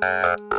Uh, uh.